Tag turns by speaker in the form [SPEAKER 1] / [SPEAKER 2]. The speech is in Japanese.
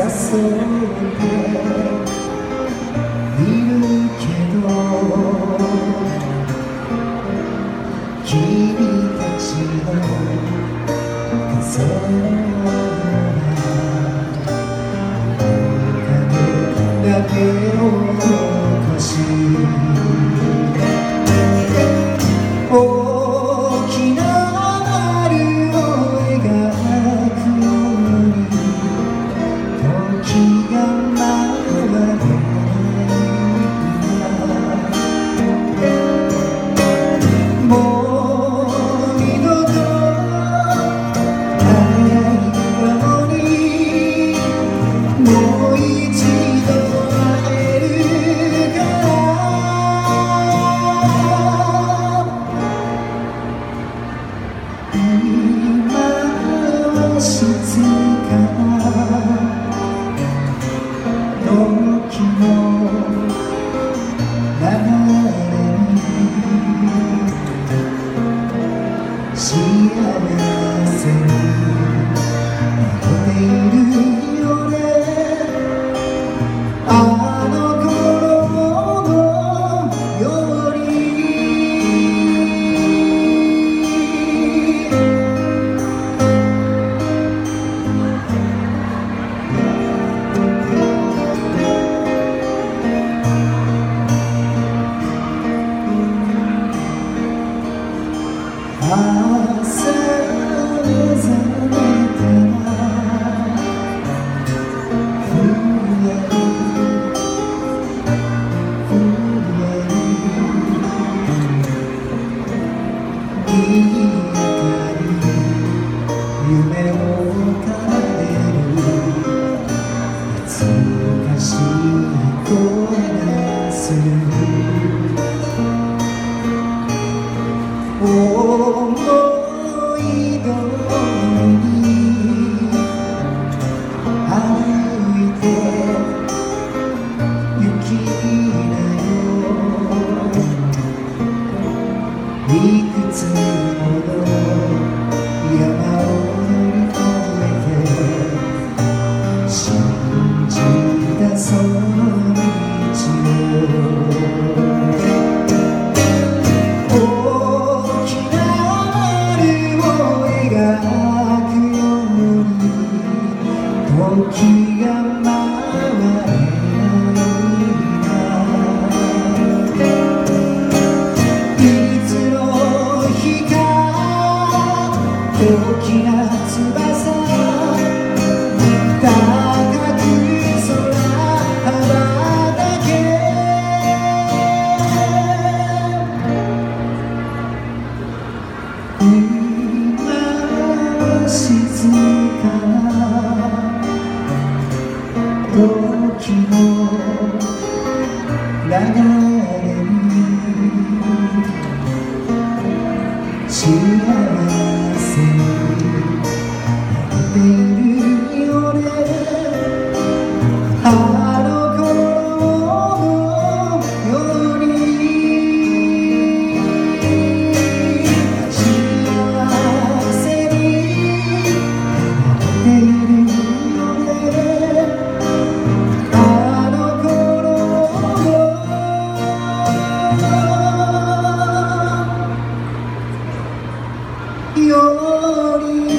[SPEAKER 1] 誘って seu castigo. 時の流れに幸せより